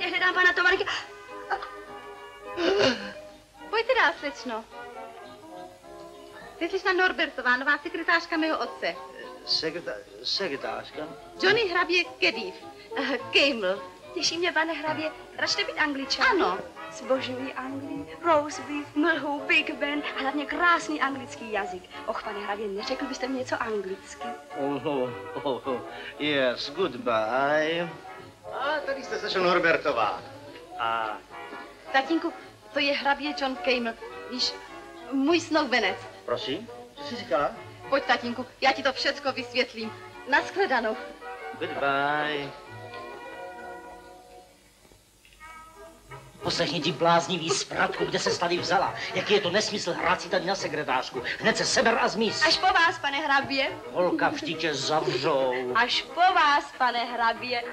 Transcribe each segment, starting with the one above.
Hledám pana Tomarka. Pojďte dál, slečno. Ty jsi na Norbertová, nová sekretářka mého otce. Sekretá, sekretářka? Johnny hrabě Kedív. Uh, Kejml. Těší mě, pane hrabě, račte být angličan. Ano. Zbožňuji Anglii, roast beef, mlhu, Big Ben a hlavně krásný anglický jazyk. Och, pane hravě, neřekl byste mi něco anglicky? Oh, oh, oh, oh. Yes, goodbye. Tady jste sešel Norbertová. A Tatínku, to je hrabě John Kejml. Víš, můj snoubenec. prosím, co jsi říkala? Pojď, tatínku, já ti to všecko vysvětlím. Naschledanou. Goodbye. Poslechni ti bláznivý zpratku, kde se tady vzala. Jaký je to nesmysl hrát si tady na sekretářku. Hned se seber a zmiz. Až po vás, pane hrabě. Holka, vždy tě zavřou. Až po vás, pane hrabě.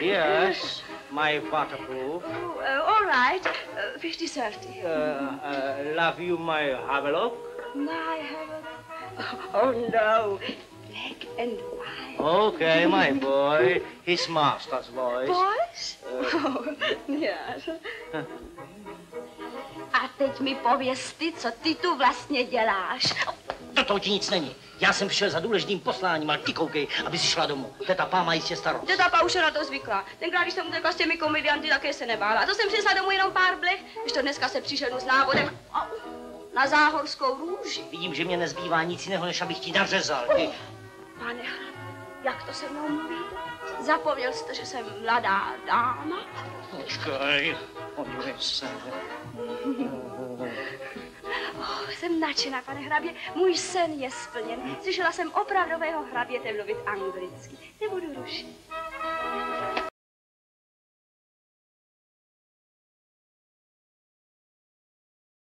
Yes, my butterproof. Oh, uh, all right, uh, 50-30. Uh, uh, love you, my havelock. My heaven. Oh, no. Black and white. Okay, my boy. His master's voice. Boys? Oh, yes. A teď mi pověz ty, co ty tu vlastně děláš. Do toho ti nic není. Já jsem přišel za důležitým posláním, ale ty koukej, aby si šla domů. Teta pá má jistě starost. Teta Pa už je na to zvyklá. Tenkrát, když jsem utekla s těmi komedianty, také se nebála. A to jsem přišla domů jenom pár blech, když to dneska se přišel s návodem na záhorskou růži. Vidím, že mě nezbývá nic jiného, než abych ti nařezal. Ty. Pane jak to se mnou mluvíte? Zapomněl jste, že jsem mladá dáma? Počkej, podívej se. Oh, jsem nadšená, pane hrabě. Můj sen je splněn. Slyšela jsem opravdového hraběte mluvit anglicky. Nebudu rušit.